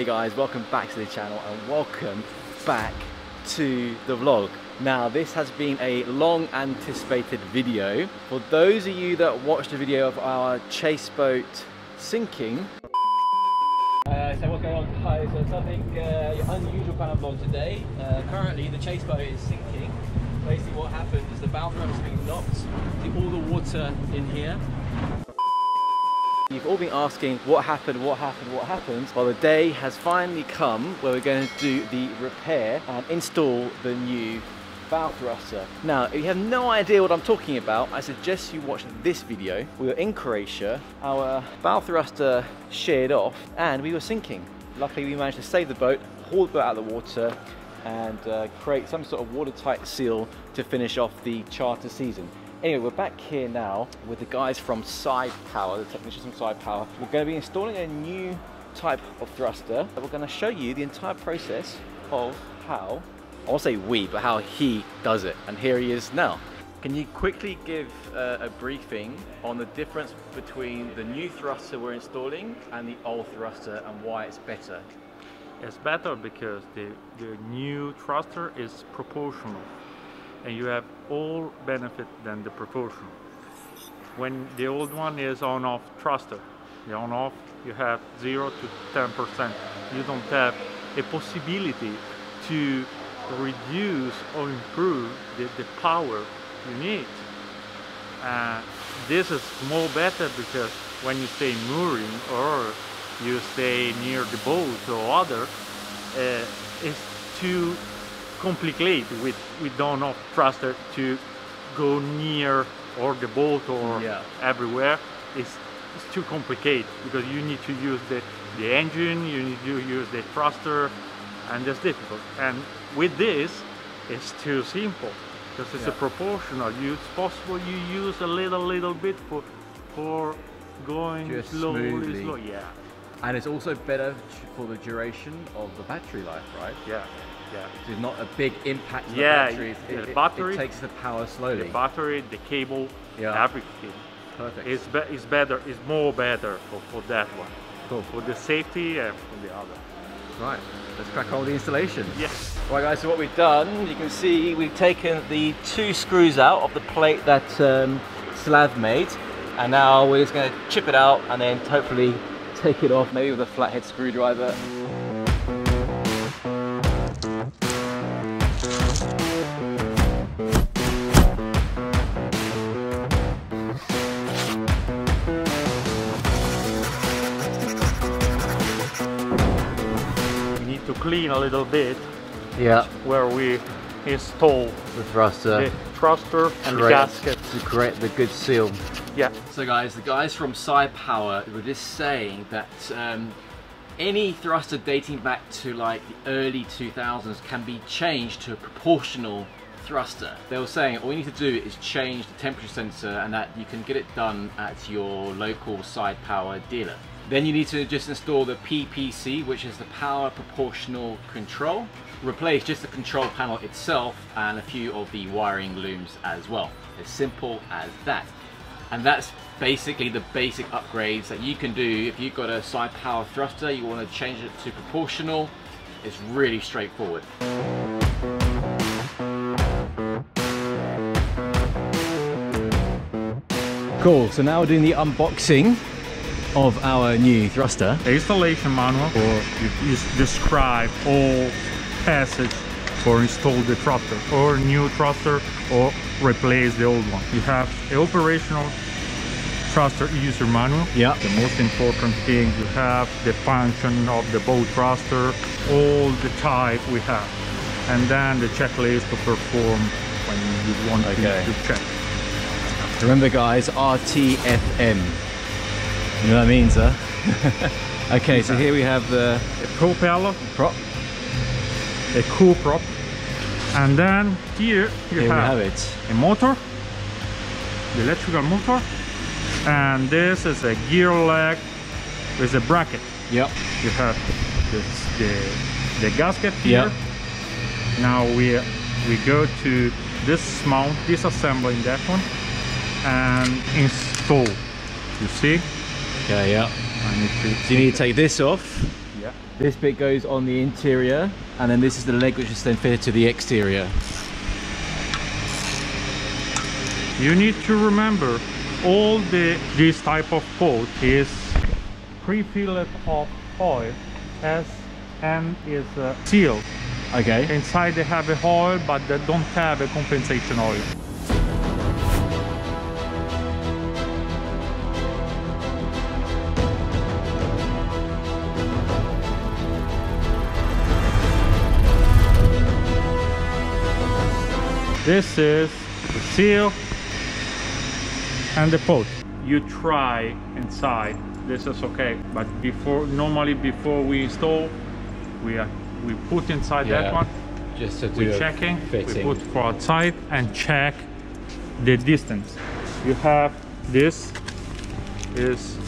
Hey guys, welcome back to the channel and welcome back to the vlog. Now this has been a long anticipated video. For those of you that watched the video of our chase boat sinking, uh, so what's going on guys? So something uh, unusual kind of vlog today. Uh, currently the chase boat is sinking. Basically what happened is the bow thruster has been knocked, all the water in here. You've all been asking what happened, what happened, what happened. Well, the day has finally come where we're going to do the repair and install the new bow thruster. Now, if you have no idea what I'm talking about, I suggest you watch this video. We were in Croatia, our bow thruster sheared off and we were sinking. Luckily, we managed to save the boat, haul the boat out of the water and uh, create some sort of watertight seal to finish off the charter season. Anyway, we're back here now with the guys from Side Power, the technicians from Side Power. We're going to be installing a new type of thruster. We're going to show you the entire process of how, I won't say we, but how he does it. And here he is now. Can you quickly give uh, a briefing on the difference between the new thruster we're installing and the old thruster and why it's better? It's better because the, the new thruster is proportional and you have all benefit than the proportional. When the old one is on off thruster, the on off you have 0 to 10%. You don't have a possibility to reduce or improve the, the power you need. Uh, this is more better because when you stay mooring or you stay near the boat or other, uh, it's too complicated with, with on-off thruster to go near or the boat or Yeah. everywhere. It's, it's too complicated because you need to use the, the engine, you need to use the thruster, and that's difficult. And with this, it's too simple because it's a proportional. You, it's possible you use a little, little bit for, for going Just slowly, smoothly. slow. Yeah, And it's also better for the duration of the battery life, right? yeah, yeah. There's not a big impact to Yeah, the battery. the It, it- battery- it takes the power slowly. The battery, the cable, Yeah. everything. It's, Perfect. be, it's better, it's more better for, for that one. Cool. For the safety and for the other. Right, let's crack on the installation. Yes. Right guys, so what we've done, you can see we've taken the two screws out of the plate that um, Slav made and now we're just going to chip it out and then hopefully take it off maybe with a flathead screwdriver. Little bit Yeah, where we install the thruster the thruster and the gasket. to create the good seal. Yeah. So guys, the guys from Side Power were just saying that um, any thruster dating back to like the early 2000s can be changed to a proportional thruster. They were saying all you need to do is change the temperature sensor and that you can get it done at your local Side Power dealer. Then you need to just install the PPC, which is the power proportional control. Replace just the control panel itself and a few of the wiring looms as well. As simple as that. And that's basically the basic upgrades that you can do if you've got a side power thruster, you want to change it to proportional. It's really straightforward. Cool, so now we're doing the unboxing of our new thruster. The installation manual or describe all passage for install the thruster or new thruster or replace the old one. You have the operational thruster user manual. Yeah. The most important thing you have the function of the boat thruster, all the type we have. And then the checklist to perform when you want Okay. to check. Remember guys, RTFM. You know what that means, huh? okay, so here we have the The propeller, prop. the cool prop, and then here you Here we have, have it. a motor, the electrical motor, and this is a gear leg with a bracket. Yep. You have this, the the gasket here. Yep. Now we we go to this mount, disassembling that one, and install. You see? Okay, yeah. I need to So you need to take this off. Yeah. This bit goes on the interior, and then this is the leg which is then fitted to the exterior. You need to remember all the this type of coat is pre-filled of oil as and is uh, sealed. Okay. Inside they have a oil but they don't have a compensation oil. This is the seal and the pot. You try inside, this is okay. But before, normally before we install, we are, we put inside Yeah. that one. Just to do We're checking. fitting. We put for outside and check the distance. You have this is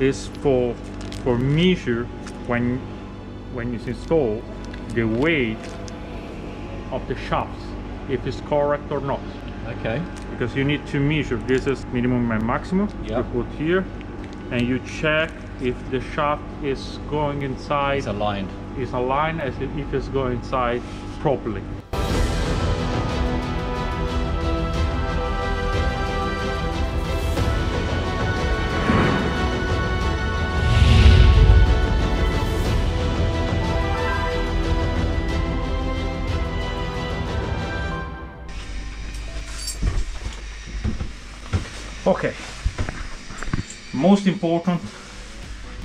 is for for measure when when you install the weight of the shafts if it's correct or not Okay. because you need to measure this is minimum and maximum Yep. you put here and you check if the shaft is going inside It's aligned. It's aligned as if if it's going inside properly. Okay. Most important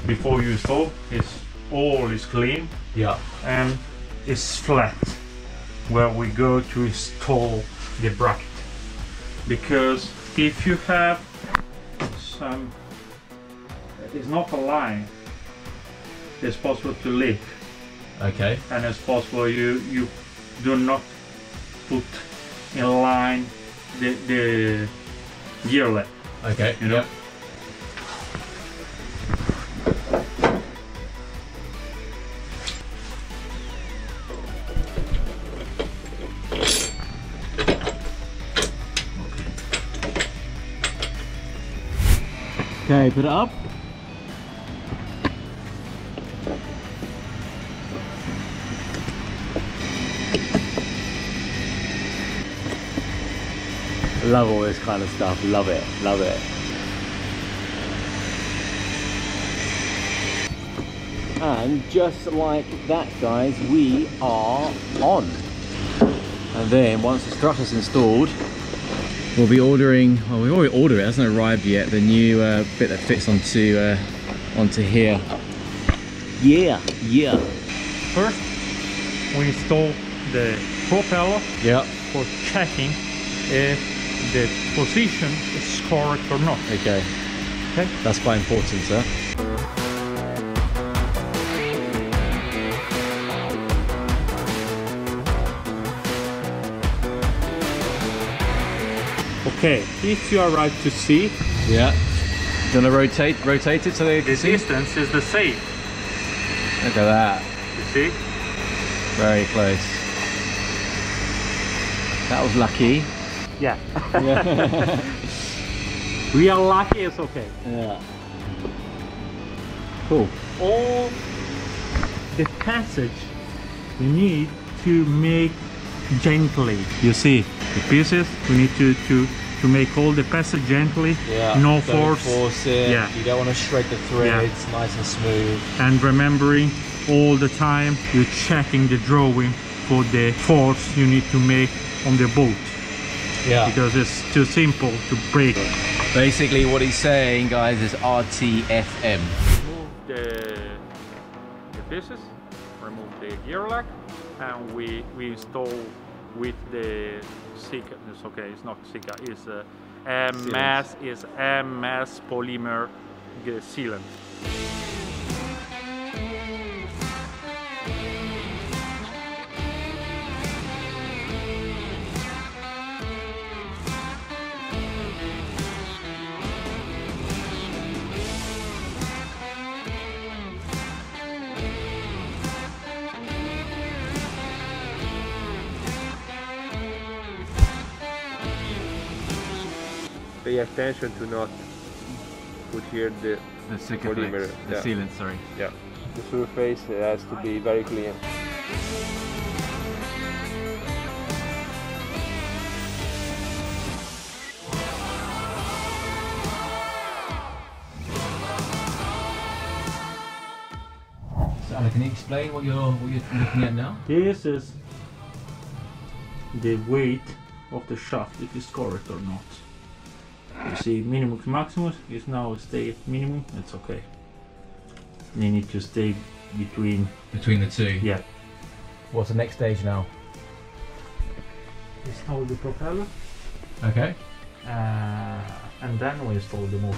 before you install is all is clean Yeah. and is flat where we go to install the bracket because if you have some it's not aligned it's possible to leak Okay. and it's possible you you do not put in line the the gear leg Okay. You know? Yep. Okay, put it up. Love all this kind of stuff. Love it. Love it. And just like that, guys, we are on. And then once the structure's installed, we'll be ordering. Well, we already ordered it. It hasn't arrived yet. The new uh, bit that fits onto uh, onto here. Yeah. Yeah. first we install the propeller Yeah. for checking if the position is correct or not. Okay. Okay. That's quite important, sir. Okay, if you are right to see, Yeah. Do you want to rotate rotate it so they the can see? distance is the same. Look at that. You see? Very close. That was lucky. Yeah. Yeah. We are lucky, it's okay. yeah. Cool. All the passage we need to make gently. You see, the pieces we need to to to make all the passage gently. Yeah. No force. force it. Yeah. You don't want to shred the threads. Nice and smooth. and remembering all the time you're checking the drawing for the force you need to make on the bolt Yeah. because it's too simple to break. Basically, what he's saying, guys, is RTFM. Remove the, the pieces, remove the gear lock, and we we install with the Sika. It's okay. It's not Sika. It's uh, MS. Is MS polymer sealant. Pay attention to not put here the The Polymer, the yeah. sealant, sorry. yeah the surface has to be very clean. So, Alan, can you explain what you're what you're looking at now? This is the weight of the shaft, if it's correct or not. You see, minimum to maximum is now stay at minimum. It's okay. They need to stay between. Between the two. Yeah. What's the next stage now? Install the propeller, Okay. uh, and then we install the motor.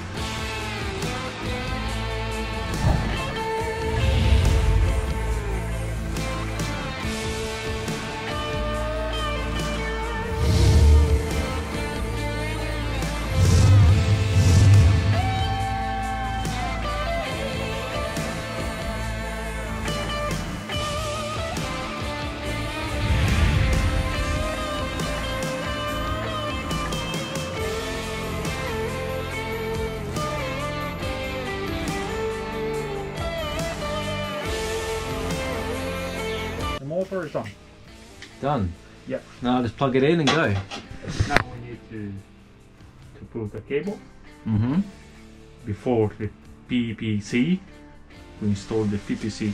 Done. Yeah. Now just plug it in and go. Now we need to to put the cable Mm-hmm. before the PPC. We install the PPC.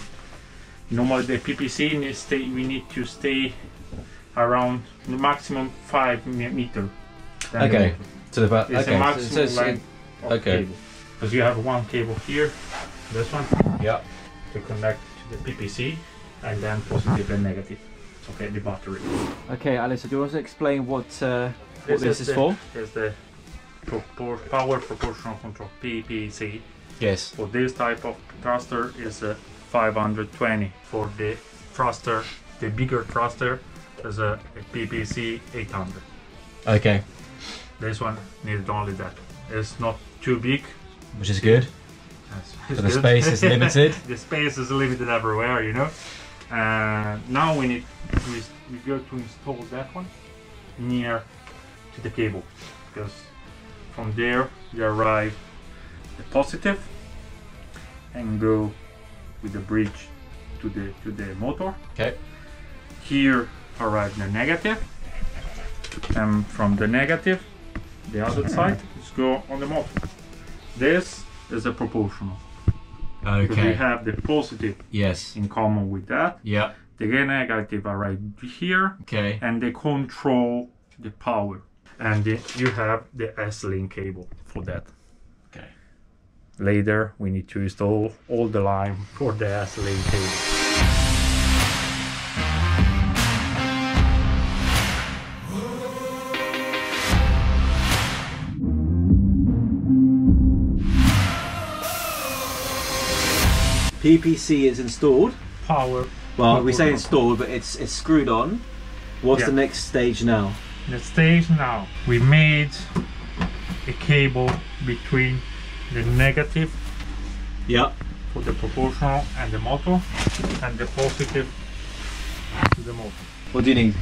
Normally the PPC needs stay. We need to stay around the maximum five me- meter. Okay. To the back. It's okay. a so- maximum so it's- length of okay. cable. Because you have one cable here, this one, yeah. to connect to the PPC, and then positive and negative. Okay, the battery. Okay, Alice, do you want to explain what uh, what this, is, the, for? It's the propor- power proportional control PPC. Yes. For this type of thruster is a 520. For the thruster, the bigger thruster is a, a PPC 800. Okay. This one needed only that. It's not too big. Which is good. That's- So the good. space is limited. the space is limited everywhere, you know. Uh, now we need we, we go to install that one near to the cable because from there you arrive the positive and go with the bridge to the to the motor. Okay. Here arrive the negative, and from the negative, the other side is go on the motor. This is a proportional. Because we have the positive Yes. in common with that. Yeah. The negative are right here, Okay. and they control the power. And the, you have the S-link cable for that. Okay. Later, we need to install all the line for the S-link cable. PPC is installed. Power. Well, we say installed, but it's it's screwed on. What's Yeah. the next stage now? The stage now. We made a cable between the negative Yeah. for the proportional and the motor, and the positive to the motor. What do you need?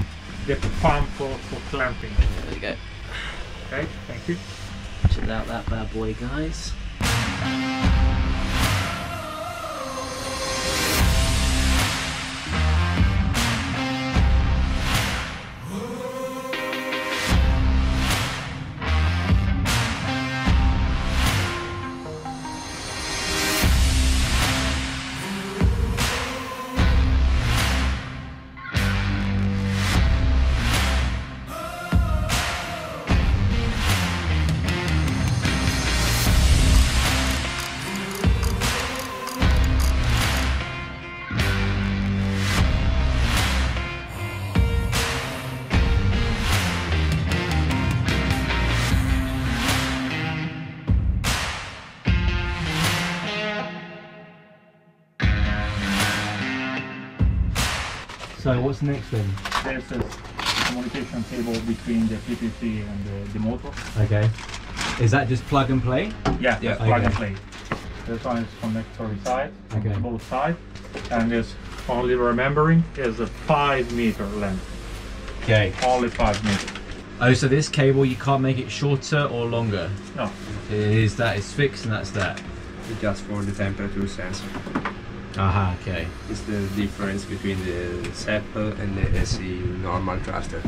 The pump for, for clamping. There you go. Okay, thank you. Check out that bad boy, guys. So what's next then? This is communication cable between the PPC and the, the motor. Okay. Is that just plug and play? Yeah, Yeah, that's plug and play. This one is connectory side, on Okay. both sides, and this only remembering is a five meter length. Okay. Only five meter. Oh, so this cable you can't make it shorter or longer. No, It is that it's fixed and that's that. Just for the temperature sensor. Aha, okay. It's the difference between the SEP and the SE normal thruster.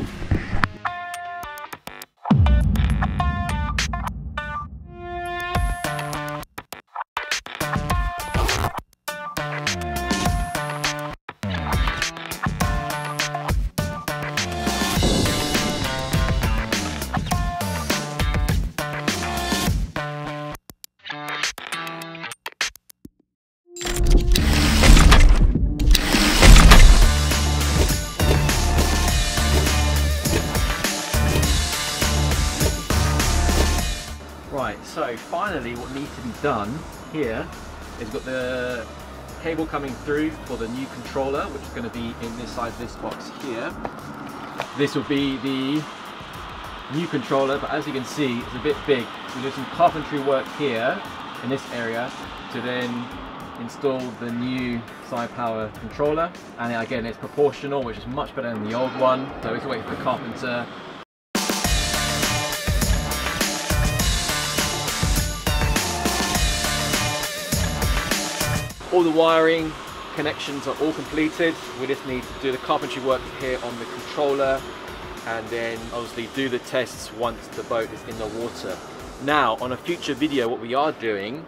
Finally what needs to be done here is got the cable coming through for the new controller, which is going to be in this side, of this box here. This will be the new controller, but as you can see, it's a bit big. We do some carpentry work here in this area to then install the new Side Power controller. And again, it's proportional, which is much better than the old one. So we can wait for the carpenter All the wiring connections are all completed. We just need to do the carpentry work here on the controller and then obviously do the tests once the boat is in the water. Now, on a future video, what we are doing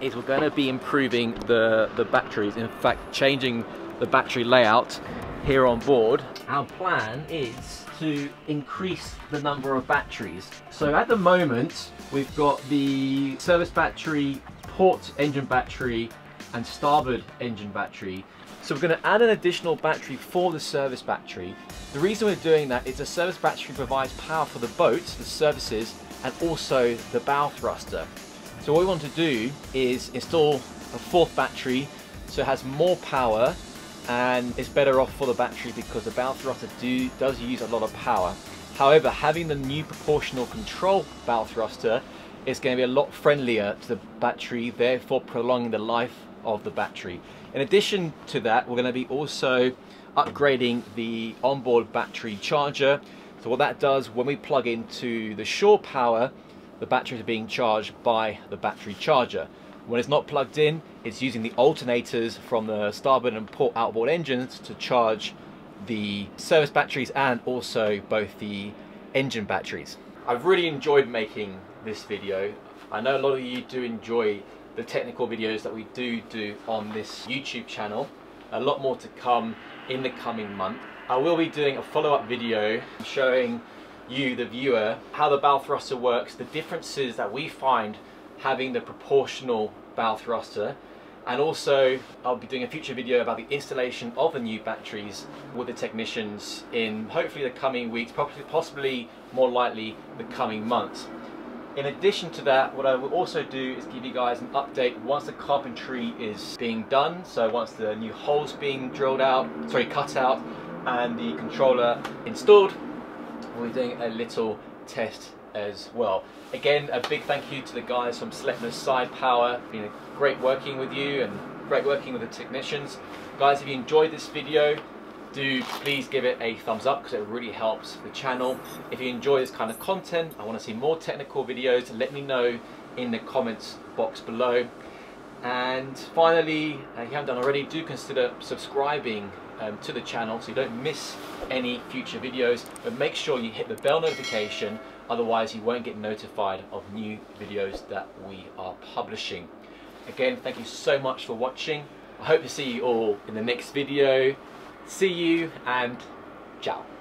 is we're going to be improving the, the batteries. In fact, changing the battery layout here on board. Our plan is to increase the number of batteries. So at the moment, we've got the service battery, port engine battery, and starboard engine battery. So we're going to add an additional battery for the service battery. The reason we're doing that is the service battery provides power for the boat, the services, and also the bow thruster. So what we want to do is install a fourth battery so it has more power and it's better off for the battery because the bow thruster do, does use a lot of power. However, having the new proportional control bow thruster is going to be a lot friendlier to the battery, therefore prolonging the life of the battery. In addition to that, we're going to be also upgrading the onboard battery charger. So what that does, when we plug into the shore power, the batteries are being charged by the battery charger. When it's not plugged in, it's using the alternators from the starboard and port outboard engines to charge the service batteries and also both the engine batteries. I've really enjoyed making this video. I know a lot of you do enjoy the technical videos that we do do on this YouTube channel. A lot more to come in the coming month. I will be doing a follow-up video showing you, the viewer, how the bow thruster works, the differences that we find having the proportional bow thruster and also I'll be doing a future video about the installation of the new batteries with the technicians in hopefully the coming weeks, possibly, possibly more likely the coming months. In addition to that, what I will also do is give you guys an update once the carpentry is being done. So once the new holes being drilled out, sorry, cut out, and the controller installed, we'll be doing a little test as well. Again, a big thank you to the guys from Sleipner Side Power. Been great working with you and great working with the technicians. Guys, if you enjoyed this video, do please give it a thumbs up because it really helps the channel. If you enjoy this kind of content, I want to see more technical videos, let me know in the comments box below. And finally, if you haven't done already, do consider subscribing um, to the channel so you don't miss any future videos. But make sure you hit the bell notification, otherwise you won't get notified of new videos that we are publishing. Again, thank you so much for watching. I hope to see you all in the next video. See you and ciao.